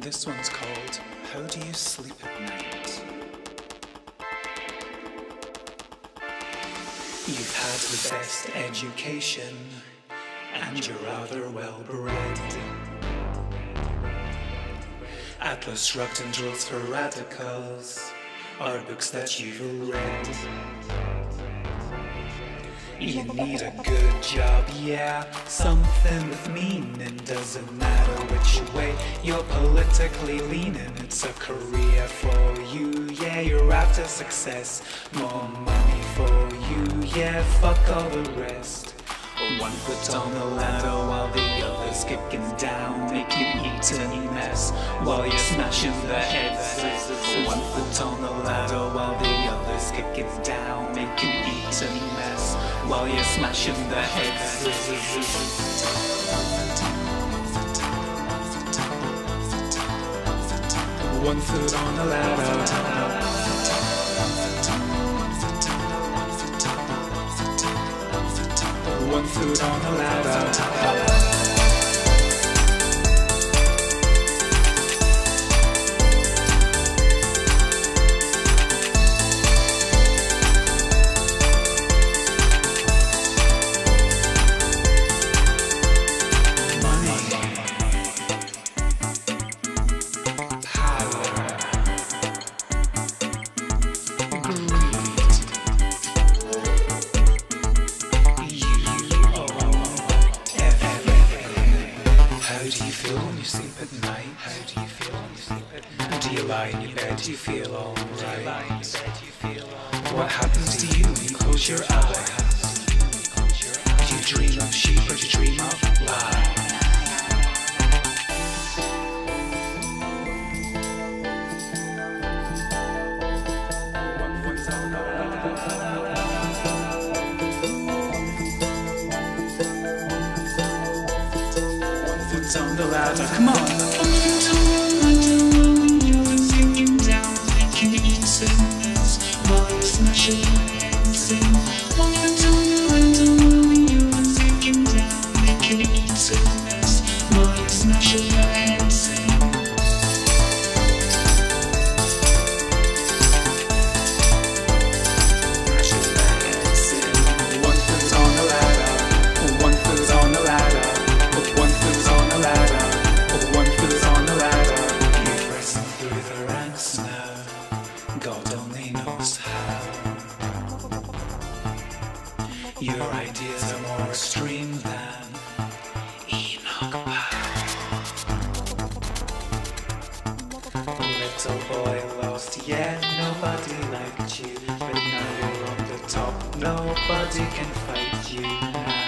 This one's called How Do You Sleep at Night? You've had the best education and you're rather well bred. Atlas Shrugged and Rules for Radicals are books that you've read. You need a good job, yeah, something with meaning. Doesn't matter which way you're politically leaning, it's a career for you, yeah, you're after success. More money for you, yeah, fuck all the rest. One foot on the ladder while the other's kicking down, you eat a mess while you're smashing the heads. One foot on the ladder while the other's kicking down, you eat a mess while you're smashing the heads. One foot on the ladder. One foot on the ladder. How do you feel when you sleep at night? How do you feel when you sleep at night? Do you lie in your bed? Do you feel alright? What happens to you when you close your eyes? Do you dream of sheep or do you dream of lies? The ladder. Come on. God only knows how. Your ideas are more extreme than Enoch Powell. A little boy lost, yeah, nobody liked you. But now you're on the top, nobody can fight you now.